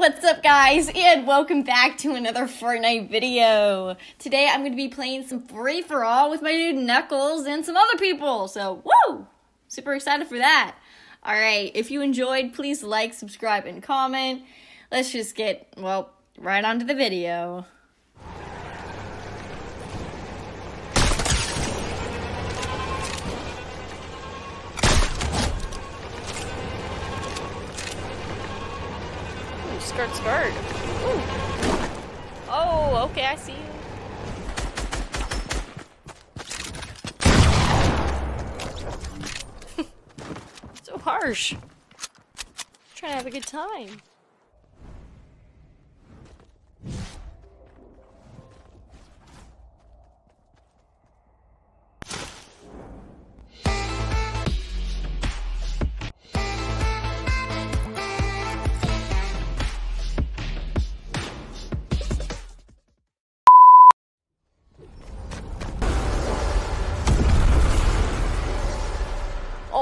What's up guys and welcome back to another Fortnite video. Today I'm going to be playing some free for all with my dude Knuckles and some other people. So woo! Super excited for that. Alright, if you enjoyed please like, subscribe, and comment. Let's just get, well, right onto the video. Skirt, skirt. Ooh. Oh, okay, I see you. so harsh. trying to have a good time.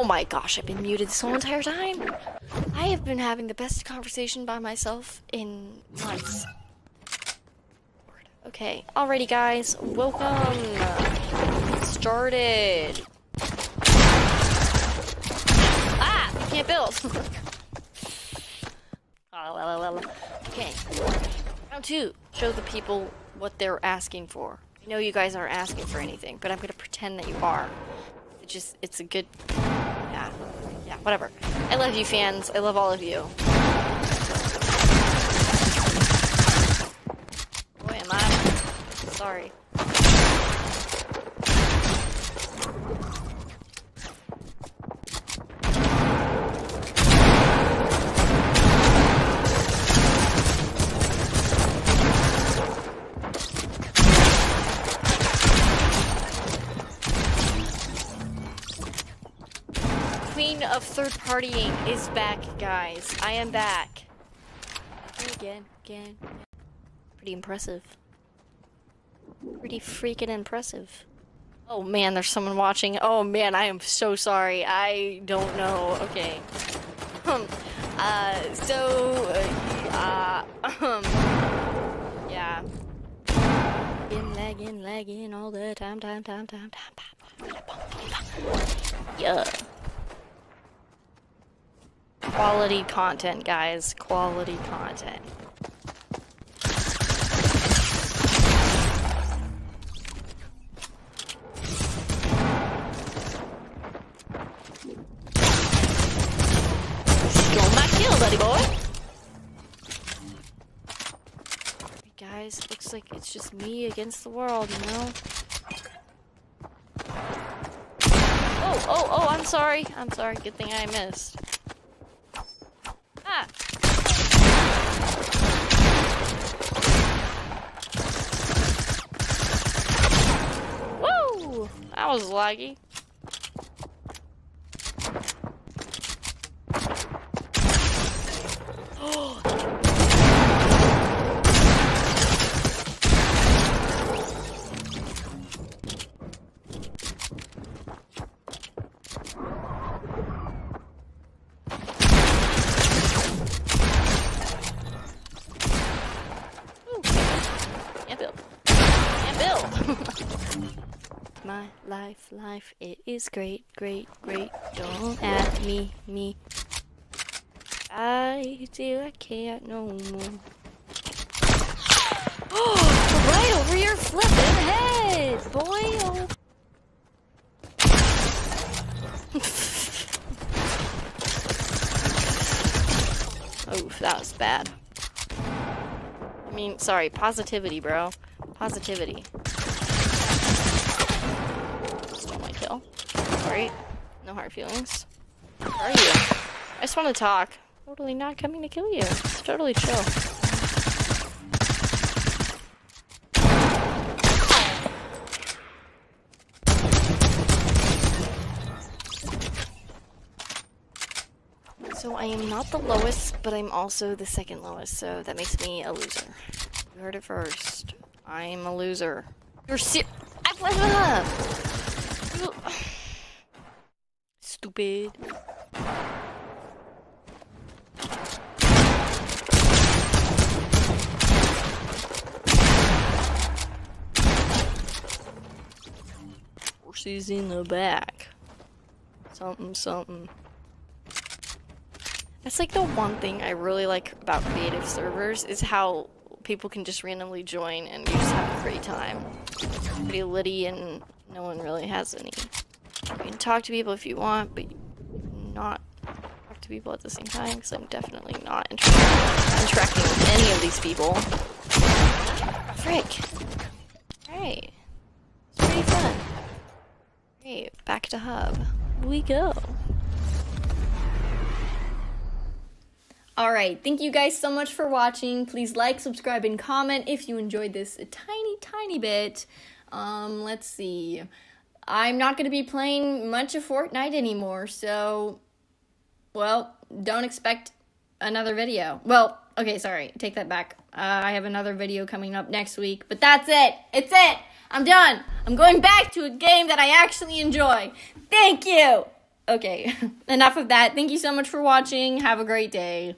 My gosh, I've been muted this whole entire time. I have been having the best conversation by myself in months. Okay, alrighty guys, welcome. Started. Ah, you can't build. Ah, okay, round two. Show the people what they're asking for. I know you guys aren't asking for anything, but I'm gonna pretend that you are. It just, it's a good, yeah, yeah, whatever. I love you fans. I love all of you. Queen of third partying is back, guys. I am back. Again, again. Pretty impressive. Pretty freaking impressive. Oh man, there's someone watching. Oh man, I am so sorry. I don't know. Okay. Um, uh, so, uh, um, yeah. Lagging, lagging, lagging all the time, time, time, time, time, time. Yeah. Quality content, guys. Quality content. Stole my kill, buddy boy. Hey, Guys, looks like it's just me against the world, you know? Oh, oh, oh, I'm sorry. I'm sorry. Good thing I missed. Ah. Woo! That was laggy. Ooh. Can't build. Can't build. Life, life, it is great, great, great. Don't at me, me. I do, I can't no more. Oh, right over your flipping head, boy. Oh. That was bad. I mean, sorry, positivity, bro. Positivity. Stole my kill. Sorry. No hard feelings. Where are you? I just want to talk. Totally not coming to kill you. It's totally chill. So I am not the lowest, but I'm also the second lowest, so that makes me a loser. You heard it first. I'm a loser. You're ser- I stupid. Horses in the back. Something, something. That's like the one thing I really like about creative servers is how people can just randomly join and you just have a free time. Pretty litty and no one really has any. You can talk to people if you want, but not talk to people at the same time because I'm definitely not interacting, with any of these people. Frick. Alright. It's pretty fun. Great, back to hub. We go. Alright, thank you guys so much for watching. Please like, subscribe, and comment if you enjoyed this a tiny, tiny bit. Um, let's see. I'm not going to be playing much of Fortnite anymore, so, well, don't expect another video. Well, okay, sorry, take that back. Uh, I have another video coming up next week, but that's it. It's it. I'm done. I'm going back to a game that I actually enjoy. Thank you. Okay, enough of that. Thank you so much for watching. Have a great day.